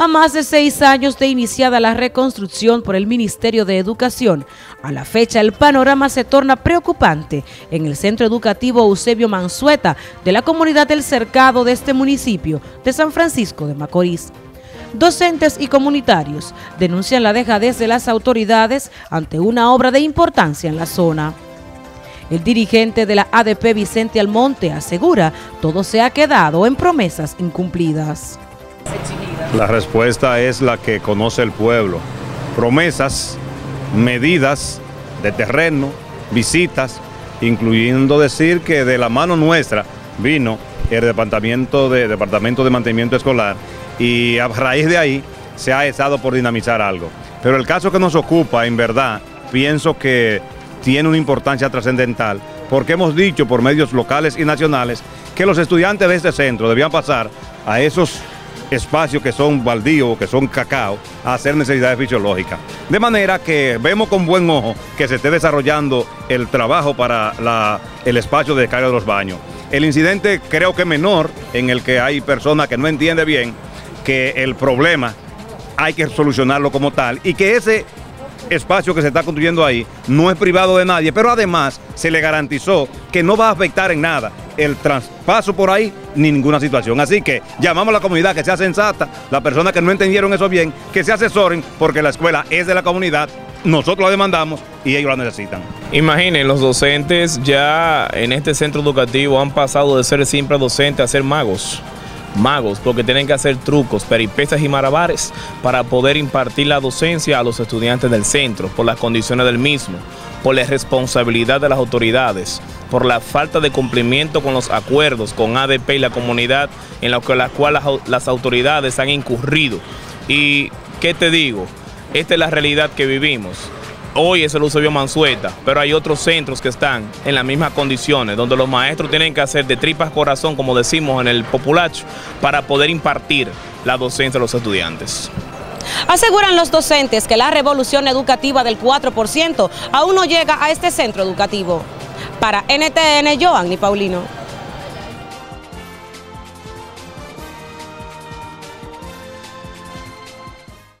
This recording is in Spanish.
A más de seis años de iniciada la reconstrucción por el Ministerio de Educación, a la fecha el panorama se torna preocupante en el Centro Educativo Eusebio Mansueta de la comunidad del Cercado de este municipio de San Francisco de Macorís. Docentes y comunitarios denuncian la dejadez de las autoridades ante una obra de importancia en la zona. El dirigente de la ADP Vicente Almonte asegura todo se ha quedado en promesas incumplidas. La respuesta es la que conoce el pueblo. Promesas, medidas de terreno, visitas, incluyendo decir que de la mano nuestra vino el departamento de, departamento de mantenimiento escolar y a raíz de ahí se ha estado por dinamizar algo. Pero el caso que nos ocupa, en verdad, pienso que tiene una importancia trascendental porque hemos dicho por medios locales y nacionales que los estudiantes de este centro debían pasar a esos espacios que son baldíos, que son cacao, a hacer necesidades fisiológicas. De manera que vemos con buen ojo que se esté desarrollando el trabajo para el espacio de descarga de los baños. El incidente creo que menor, en el que hay personas que no entienden bien que el problema hay que solucionarlo como tal y que ese espacio que se está construyendo ahí no es privado de nadie, pero además se le garantizó que no va a afectar en nada el traspaso por ahí ni ninguna situación. Así que llamamos a la comunidad que sea sensata, las personas que no entendieron eso bien, que se asesoren porque la escuela es de la comunidad, nosotros la demandamos y ellos la necesitan. Imaginen, los docentes ya en este centro educativo han pasado de ser siempre docentes a ser magos magos, porque tienen que hacer trucos, peripecias y marabares para poder impartir la docencia a los estudiantes del centro, por las condiciones del mismo, por la responsabilidad de las autoridades, por la falta de cumplimiento con los acuerdos con ADP y la comunidad en lo que las, las autoridades han incurrido. Y, ¿qué te digo? Esta es la realidad que vivimos. Hoy es el Eusebio Mansueta, pero hay otros centros que están en las mismas condiciones, donde los maestros tienen que hacer de tripas corazón, como decimos en el populacho, para poder impartir la docencia a los estudiantes. Aseguran los docentes que la revolución educativa del 4% aún no llega a este centro educativo. Para NTN, Joanny Paulino.